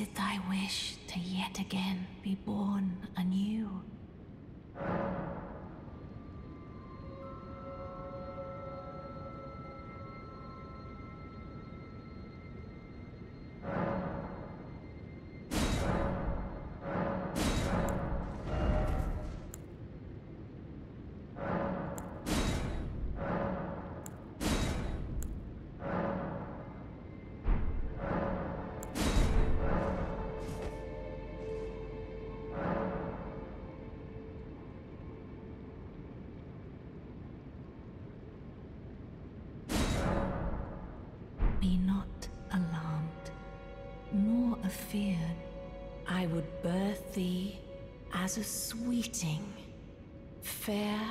It thy wish to yet again be born anew? A sweeting, fair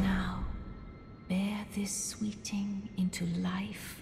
Now, bear this sweeting into life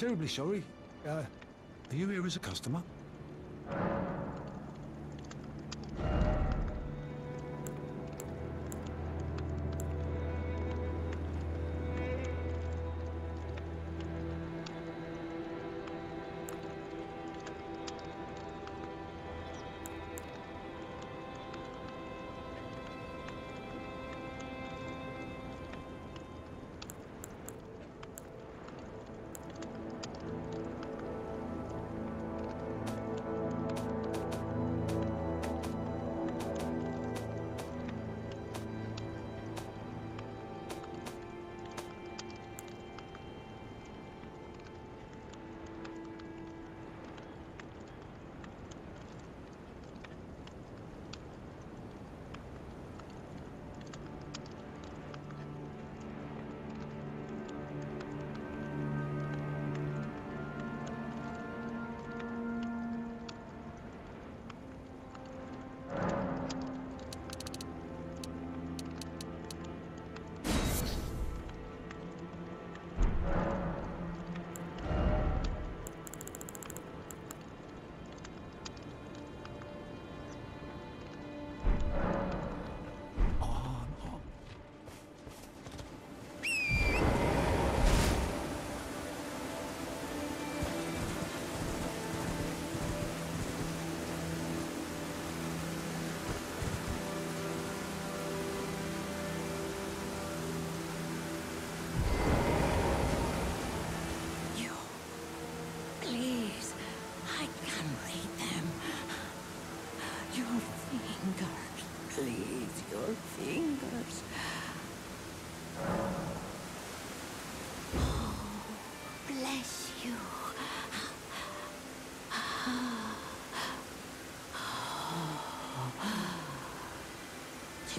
terribly sorry. Uh, are you here as a customer?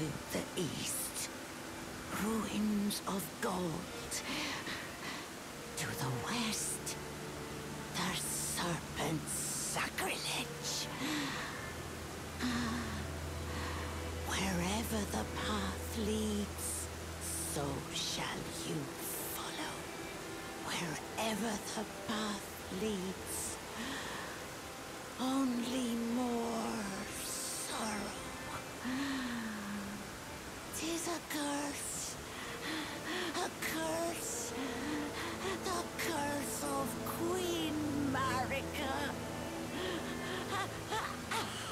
To the east, ruins of gold. To the west, the serpent's sacrilege. Ah, wherever the path leads, so shall you follow. Wherever the path leads, Tis a curse. A curse. The curse of Queen Marika.